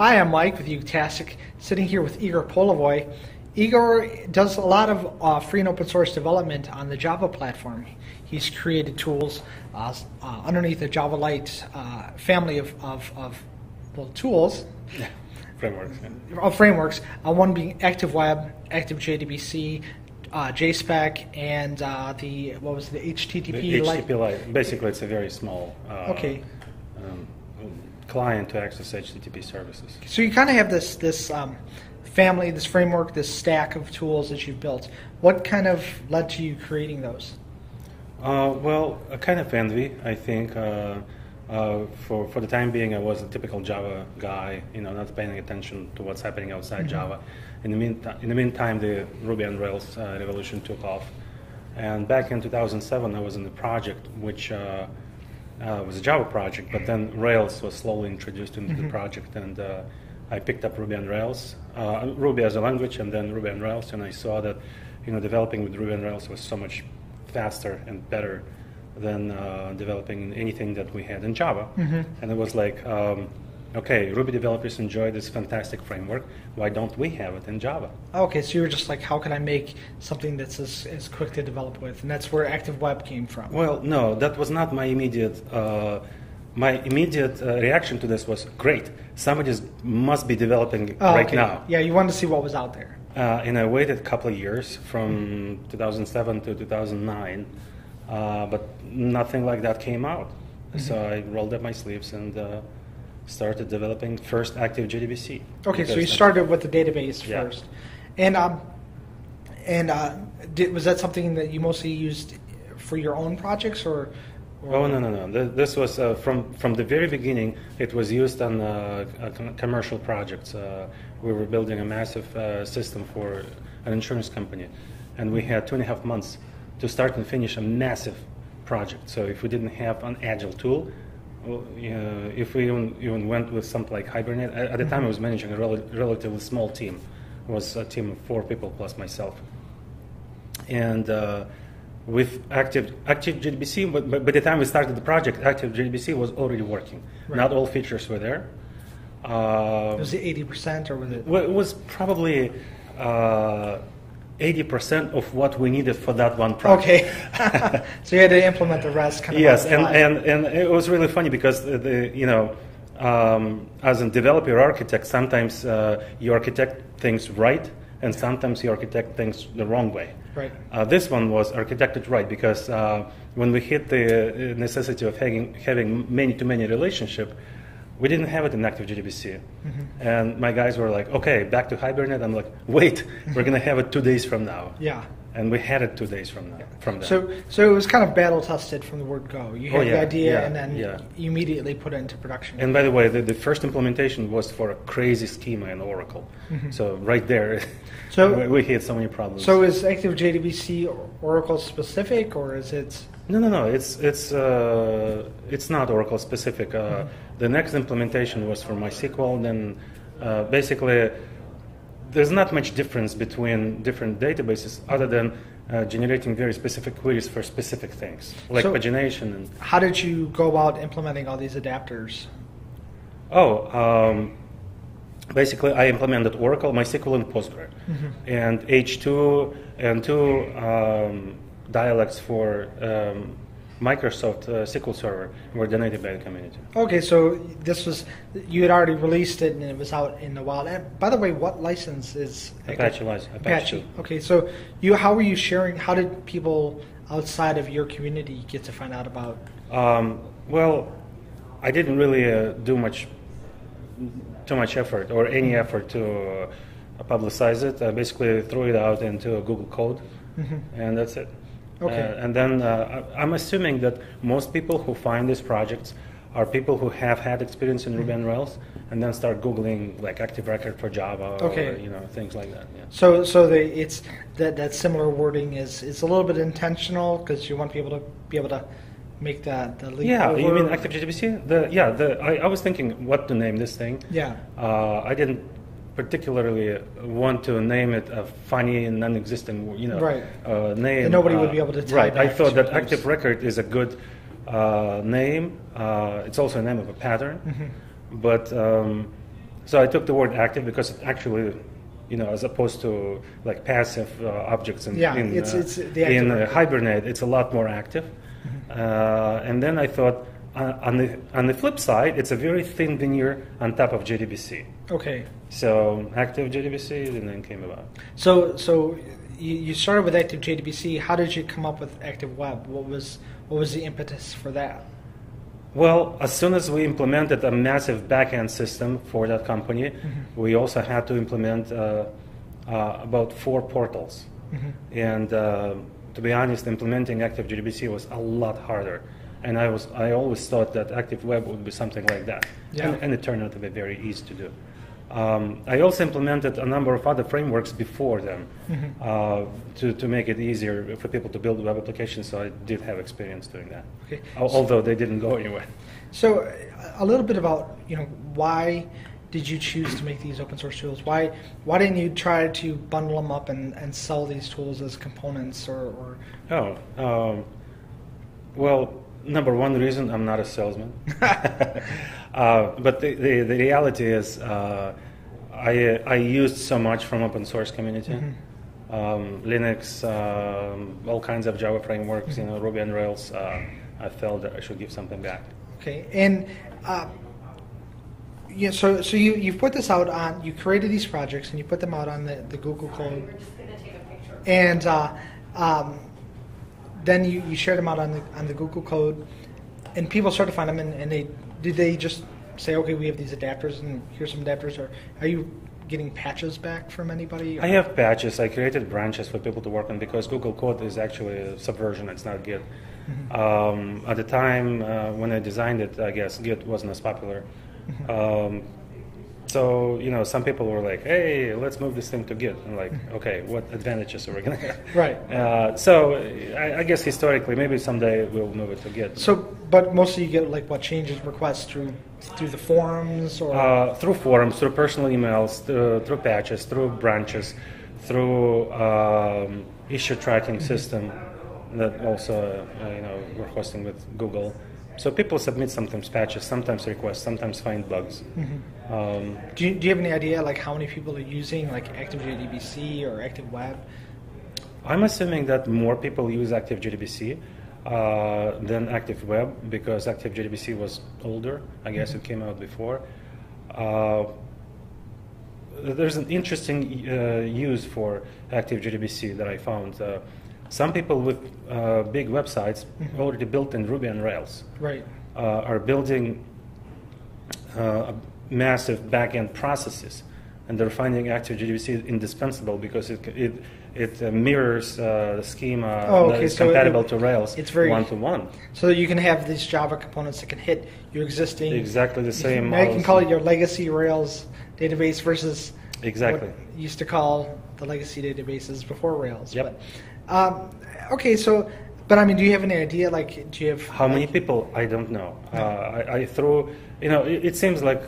Hi, I'm Mike with Utastic, sitting here with Igor Polevoy. Igor does a lot of uh, free and open source development on the Java platform. He's created tools uh, uh, underneath the Java Lite uh, family of, of, of well, tools. frameworks. Yeah. Frameworks. Uh, one being ActiveWeb, ActiveJDBC, uh, JSpec, and uh, the what was the HTTP? The HTTP Lite. Basically, it's a very small. okay. Um, client to access HTTP services. So you kind of have this this um, family, this framework, this stack of tools that you've built. What kind of led to you creating those? Uh, well, a kind of envy, I think. Uh, uh, for for the time being, I was a typical Java guy, you know, not paying attention to what's happening outside mm-hmm. Java. In the meantime, in the meantime, the Ruby on Rails uh, revolution took off, and back in 2007, I was in the project which. Uh, uh, was a Java project, but then Rails was slowly introduced into mm-hmm. the project, and I picked up Ruby on Rails, Ruby as a language, and then Ruby on Rails, and I saw that, you know, developing with Ruby on Rails was so much faster and better than uh, developing anything that we had in Java. Mm-hmm. And it was like, um, okay, Ruby developers enjoy this fantastic framework. Why don't we have it in Java? Okay, so you were just like, how can I make something that's as, as quick to develop with? And that's where Active Web came from. Well, no, that was not my immediate. Uh, my immediate uh, reaction to this was great. Somebody must be developing oh, right okay. now. Yeah, you wanted to see what was out there. Uh, and I waited a couple of years from 2007 to 2009, uh, but nothing like that came out. Mm-hmm. So I rolled up my sleeves and uh, started developing first active JDBC. Okay, so you started with the database yeah. first, and um, and uh, did, was that something that you mostly used for your own projects or? or oh no no no! This was uh, from from the very beginning. It was used on uh, commercial projects we were building a massive uh, system for an insurance company, and we had two and a half months to start and finish a massive project. So if we didn't have an agile tool, well, uh, if we even, even went with something like Hibernate, at, at the time I was managing a rel- relatively small team. It was a team of four people plus myself. And uh, with Active Active JDBC, but, but, by the time we started the project, Active JDBC was already working. Right. Not all features were there, uh, was it eighty percent, or was it? Well, it was probably uh, eighty percent of what we needed for that one project. Okay, so you had to implement the rest. Kind of yes, and, and and it was really funny because the, you know. Um, as a developer architect, sometimes uh, you architect things right, and sometimes you architect things the wrong way. Right. Uh, this one was architected right because uh, when we hit the necessity of having having many to many relationship, we didn't have it in active JDBC. Mm-hmm. And my guys were like, okay, back to Hibernate. I'm like, wait, we're going to have it two days from now. Yeah. And we had it two days from now. From then. So, so it was kind of battle tested from the word go. You had oh, yeah, the idea, yeah, and then yeah. you immediately put it into production. And by the way, the, the first implementation was for a crazy schema in Oracle. Mm-hmm. So right there, so we, we hit so many problems. So is Active JDBC Oracle specific, or is it? No, no, no. It's it's uh, it's not Oracle specific. Uh, mm-hmm. The next implementation was for MySQL. Then uh, basically, there's not much difference between different databases other than uh, generating very specific queries for specific things, like so pagination. And how did you go about implementing all these adapters? Oh. Um, basically, I implemented Oracle, MySQL, and Postgre, mm-hmm. and H2 and two um, dialects for um, Microsoft uh, SQL Server were donated by the community. Okay, so this was you had already released it and it was out in the wild. And by the way, what license is Apache license? Apache. Apache. Okay, so you how were you sharing? How did people outside of your community get to find out about? Um, well, I didn't really uh, do much, too much effort or any effort to uh, publicize it. I basically threw it out into a Google Code, mm-hmm. and that's it. Okay. Uh, and then uh, I'm assuming that most people who find these projects are people who have had experience in Ruby on Rails and then start googling like active record for Java okay. or you know things like that. Yeah. So so the, it's that that similar wording is is a little bit intentional because you want people to be able to make that the leap. Yeah, over. you mean active JDBC? The yeah, the I, I was thinking what to name this thing. Yeah. Uh, I didn't particularly want to name it a funny and non-existent, you know, right. uh, name. And nobody uh, would be able to. right. I thought that active record is a good uh, name. Uh, it's also a name of a pattern, mm-hmm. but um, So I took the word active because it actually, you know, as opposed to like passive uh, objects in, Yeah, in, it's- uh, it's in. Hibernate, it's a lot more active. Uh, and then I thought, uh, on the on the flip side, it's a very thin veneer on top of JDBC. Okay. So active JDBC, and then came about. So so you, you started with Active JDBC. How did you come up with Active Web? What was what was the impetus for that? Well, as soon as we implemented a massive backend system for that company, we also had to implement uh, uh, about four portals. And uh, to be honest, implementing Active JDBC was a lot harder. And I was I always thought that Active Web would be something like that, Yeah. and, and it turned out to be very easy to do. Um, I also implemented a number of other frameworks before them uh, to, to make it easier for people to build web applications. So I did have experience doing that, Okay. Al- although they didn't go anywhere. So a little bit about you know why did you choose to make these open source tools? Why why didn't you try to bundle them up and, and sell these tools as components or, or Oh, um, well, number one reason I'm not a salesman. uh, but the, the, the reality is, uh, I, I used so much from open source community. Um, Linux, um, all kinds of Java frameworks, you know, Ruby and Rails. Uh, I felt that I should give something back. okay and uh, yeah so so you you put this out on you created these projects and you put them out on the, the Google Code We're just gonna take a picture. and uh, um, then you, you shared them out on the on the Google Code, and people started to find them, and, and they did they just say, okay, we have these adapters, and here's some adapters, or are you getting patches back from anybody? or- I have patches. I created branches for people to work on because Google Code is actually a subversion. It's not Git. Um, at the time uh, when I designed it, I guess Git wasn't as popular. Um, so you know, some people were like, "Hey, let's move this thing to Git." I'm like, "Okay, what advantages are we gonna get?" Right. Uh, so I, I guess historically, maybe someday we'll move it to Git. So, but mostly you get like what changes requests through through the forums or Uh, through forums, through personal emails, through, through patches, through branches, through um, issue tracking system that also uh, you know we're hosting with Google. So people submit sometimes patches, sometimes requests, sometimes find bugs. Um, do you, do you have any idea like how many people are using like ActiveJDBC or Active Web? I'm assuming that more people use Active JDBC uh, than Active Web because Active JDBC was older. I guess it came out before. Uh, there's an interesting uh, use for Active JDBC that I found. Some people with uh, big websites already built in Ruby and Rails Right. uh, are building uh, massive backend processes, and they're finding Active JDBC indispensable because it it it uh, mirrors uh, the schema Oh, okay, is so it- compatible to Rails it's very- one to one. So you can have these Java components that can hit your existing Exactly the same. Now you can call it your legacy Rails database versus Exactly. what used to call the legacy databases before Rails. Yep. But, um, okay, so, but I mean, do you have any idea? Like, do you have How many people? I don't know. Uh, I, I threw, you know, it, it seems like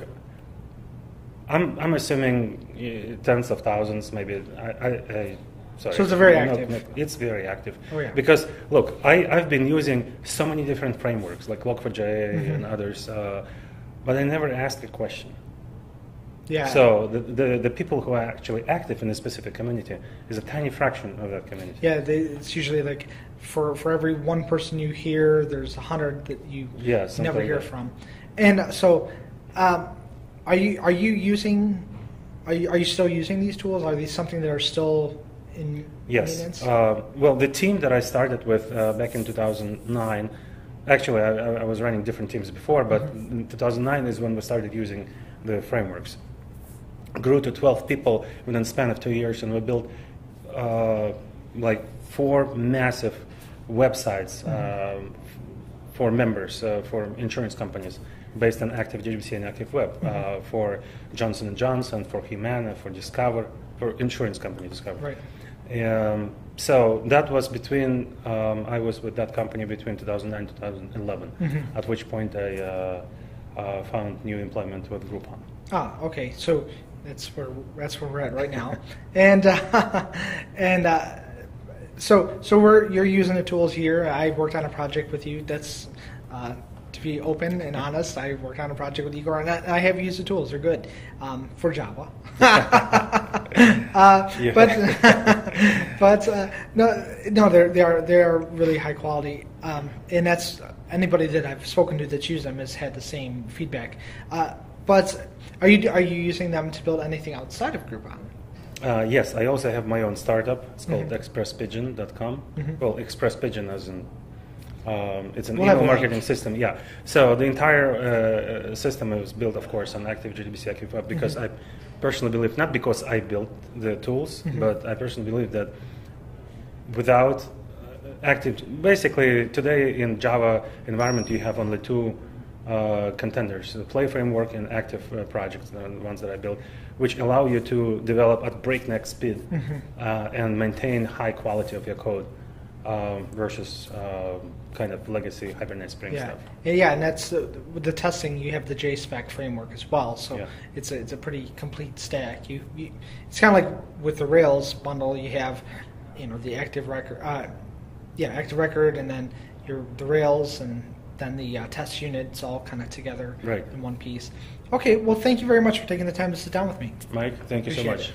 I'm, I'm assuming uh, tens of thousands, maybe. I, I, I sorry. So it's a very active. not- it's very active. Oh, yeah. Because look, I, I've been using so many different frameworks like Log4j Mm-hmm. and others, uh, but I never asked a question. Yeah. So the, the, the people who are actually active in a specific community is a tiny fraction of that community. yeah, they, it's usually like for for every one person you hear, there's a hundred that you Yeah, never like hear that. from. And uh, so, um, are you are you using? Are you, are you still using these tools? Are these something that are still in Yes. maintenance? Uh, well, the team that I started with uh, back in 2009, actually, I, I was running different teams before, but Mm-hmm. in 2009 is when we started using the frameworks. Grew to 12 people within span of two years, and we built uh, like four massive websites Mm-hmm. um, for members, uh, for insurance companies, based on Active JDBC and Active Web, uh, Mm-hmm. for Johnson and Johnson, for Humana, for Discover, for insurance company Discover. Right. Um, so that was between, um, I was with that company between 2009 and 2011, Mhm. at which point I uh, uh, found new employment with Groupon. Ah, okay. So that's where that's where we're at right now, and uh, and uh, so so we're you're using the tools here. I worked on a project with you that's uh, to be open and honest. I worked on a project with Igor, and I, I have used the tools. They're good um, for Java. uh, But but uh, no, no, they're they are they are really high quality, um, and that's anybody that I've spoken to that's used them has had the same feedback. But are you are you using them to build anything outside of Groupon? Uh, yes, I also have my own startup. It's called Mhm. ExpressPigeon.com. Mhm. Well, expresspigeon as in um, it's an We'll email link. marketing system. Yeah. So the entire uh, uh, system was built, of course, on Active JDBC ActiveWeb because Mhm. I personally believe, not because I built the tools, Mhm. but I personally believe that without uh, active, basically today in Java environment you have only two uh, contenders: the Play framework and Active uh, projects, the ones that I built, which allow you to develop at breakneck speed Mhm. uh, and maintain high quality of your code um, versus um kind of legacy Hibernate Spring Yeah, stuff. yeah, yeah, and that's with the testing. You have the JSpec framework as well, so Yeah. it's a it's a pretty complete stack. You, you it's kind of like with the Rails bundle. You have, you know, the active record, uh, yeah, active record, and then your the Rails, and then the uh, test units all kind of together Right. in one piece. Okay, well, thank you very much for taking the time to sit down with me. Mike, thank you so Appreciate much. it.